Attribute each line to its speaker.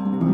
Speaker 1: Bye.